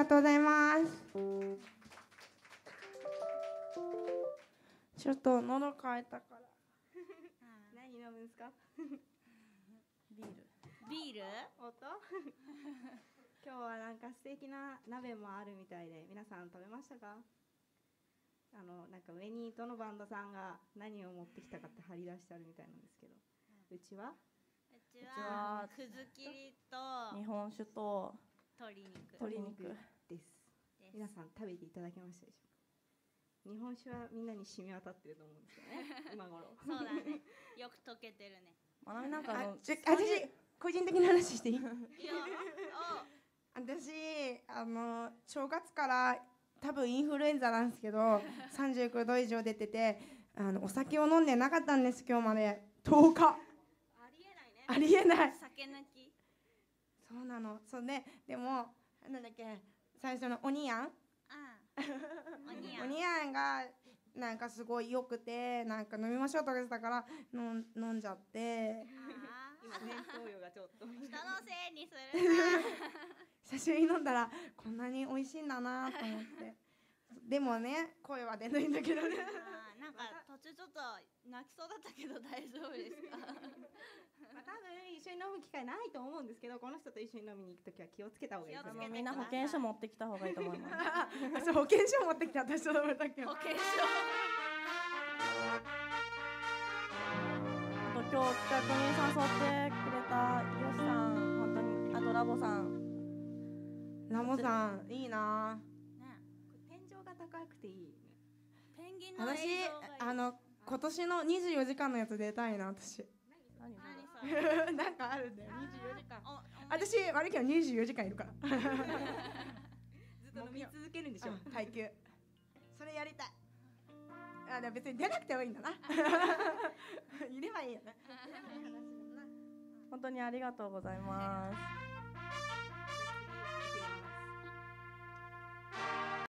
がとうございます。ちょっと喉乾いたから。何飲むんですか？ビール。ビール？音？今日はなんか素敵な鍋もあるみたいで、皆さん食べましたか？あのなんか上にどのバンドさんが何を持ってきたかって張り出してあるみたいなんですけど、うちは？うちはくずきりと日本酒と。鶏肉。鶏肉。です。です。皆さん食べていただけましたでしょうか？日本酒はみんなに染み渡ってると思うんですよね。今頃。そうだね。よく溶けてるね。まなみなんかあの私個人的な話していい？い 私あの正月から多分インフルエンザなんですけど39度以上出ててあのお酒を飲んでなかったんです今日まで。10日。ありえないね。ありえない。酒抜きそうなの。そうね。でもなんだっけ。最初のおにやん？あ おにやん。おにやんがなんかすごい良くてなんか飲みましょうとか言ってたから飲ん飲んじゃって。あ今前頭葉がちょっと。ー人のせいにするな。久しぶりに飲んだらこんなに美味しいんだなと思って。でもね声は出ないんだけどね。なんか途中ちょっと泣きそうだったけど大丈夫ですか？まあ多分一緒に飲む機会ないと思うんですけど、この人と一緒に飲みに行くときは気をつけた方がいいですね。みんな保険証持ってきた方がいいと思います。あそう保険証持ってきて私と飲む時は保険証あと今日企画に誘ってくれたよしさん本当にあとラボさんラモさんいいな。ね天井が高くていいね。ペンギンの映私あの今年の24時間のやつ出たいな私。何何？なんかあるんだよ。24時間。おお私悪いけど24時間いるから。ずっと飲み続けるんでしょ？うん耐久。それやりたい。あでも別に出なくてもいいんだな。いればいいよね。本当にありがとうございます